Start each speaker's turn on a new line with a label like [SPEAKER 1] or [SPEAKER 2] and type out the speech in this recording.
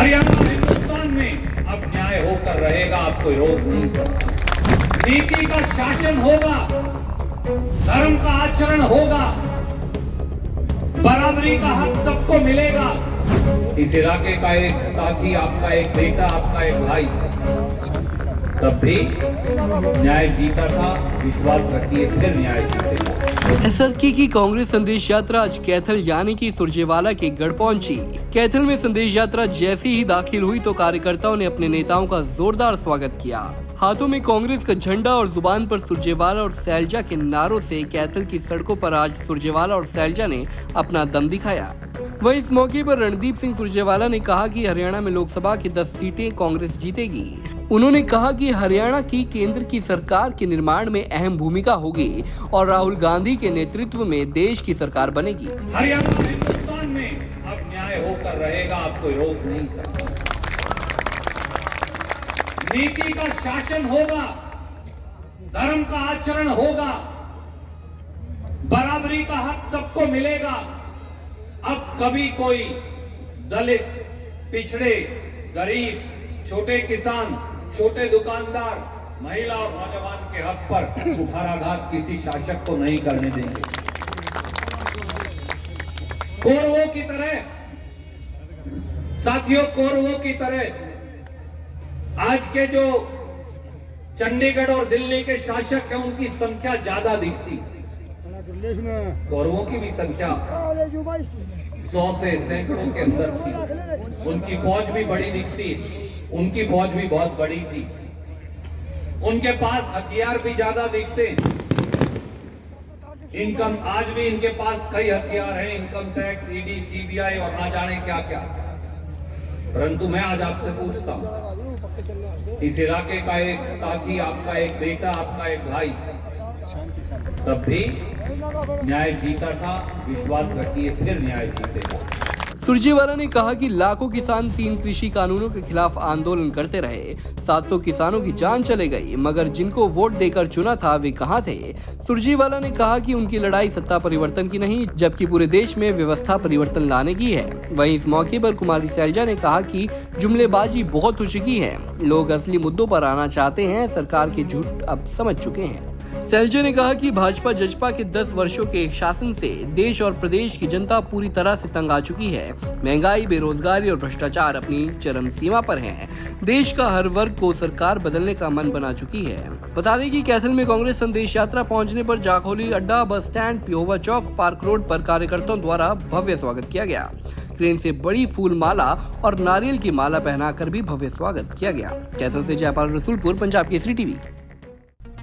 [SPEAKER 1] हरियाणा, हिंदुस्तान में अब न्याय होकर रहेगा, आप कोई रोक नहीं सकता। नीति का शासन होगा, धर्म का आचरण होगा, बराबरी का हक सबको मिलेगा। इस इलाके का एक साथी, आपका एक बेटा, आपका एक भाई, तब भी न्याय जीता था, विश्वास रखिए, फिर न्याय जीतेगा।
[SPEAKER 2] एसआरके की कांग्रेस संदेश यात्रा आज कैथल यानी कि सुरजेवाला के गढ़ पहुँची। कैथल में संदेश यात्रा जैसी ही दाखिल हुई तो कार्यकर्ताओं ने अपने नेताओं का जोरदार स्वागत किया। हाथों में कांग्रेस का झंडा और ज़ुबान पर सुरजेवाला और सैलजा के नारों से कैथल की सड़कों पर आज सुरजेवाला और सैलजा ने अपना दम दिखाया। वहीं इस मौके पर रणदीप सिंह सुरजेवाला ने कहा कि हरियाणा में लोकसभा की 10 सीटें कांग्रेस जीतेगी। उन्होंने कहा कि हरियाणा की केंद्र की सरकार के निर्माण में अहम भूमिका होगी और राहुल गांधी के नेतृत्व में देश की सरकार बनेगी।
[SPEAKER 1] हरियाणा हिंदुस्तान में अब न्याय होकर रहेगा, आप कोई रोक नहीं सकता। नीति का शासन होगा, धर्म का आचरण होगा, बराबरी का हक सबको मिलेगा। अब कभी कोई दलित, पिछड़े, गरीब, छोटे किसान, छोटे दुकानदार, महिला और नौजवान के हक पर कुठाराघात किसी शासक को नहीं करने देंगे। कौरवों की तरह, साथियों, कौरवों की तरह आज के जो चंडीगढ़ और दिल्ली के शासक हैं, उनकी संख्या ज़्यादा दिखती। गौरवों की भी संख्या सौ से सैकड़ों के अंदर थी। उनकी फौज भी बड़ी दिखती, उनकी फौज भी बहुत बड़ी थी। उनके पास हथियार भी ज़्यादा दिखते। इनकम, आज भी इनके पास कई हथियार हैं, इनकम टैक्स, ईडी, सीबीआई और ना जाने क्या क्या परंतु मैं आज आपसे पूछता हूँ, इस इलाके का एक साथी, आपका एक बेटा, आपका एक भाई, तब भी न्याय जीता था, विश्वास रखिए, फिर न्याय जीतेगा।
[SPEAKER 2] सुरजेवाला ने कहा कि लाखों किसान तीन कृषि कानूनों के खिलाफ आंदोलन करते रहे। 700 किसानों की जान चले गई, मगर जिनको वोट देकर चुना था, वे कहाँ थे? सुरजेवाला ने कहा कि उनकी लड़ाई सत्ता परिवर्तन की नहीं, जबकि पूरे देश में व्यवस्था परिवर्तन लाने की है। वहीं इस मौके पर कुमारी सैलजा ने कहा कि जुमलेबाजी बहुत हो चुकी है। लोग असली मुद्दों पर आना चाहते हैं, सरकार के झूठ अब समझ चुके हैं। सैलजा ने कहा कि भाजपा जजपा के 10 वर्षों के शासन से देश और प्रदेश की जनता पूरी तरह से तंग आ चुकी है। महँगाई, बेरोजगारी और भ्रष्टाचार अपनी चरम सीमा पर है। देश का हर वर्ग को सरकार बदलने का मन बना चुकी है। बता दें कि कैसल में कांग्रेस संदेश यात्रा पहुँचने पर जाखोली अड्डा बस स्टैंड, पिहोवा चौक, पार्क रोड पर कार्यकर्ताओं द्वारा भव्य स्वागत किया गया। ट्रेन से बड़ी फूल माला और नारियल की माला पहनाकर भी भव्य स्वागत किया गया। कैथल से जयपाल रसूलपुर, पंजाब केसरी टीवी।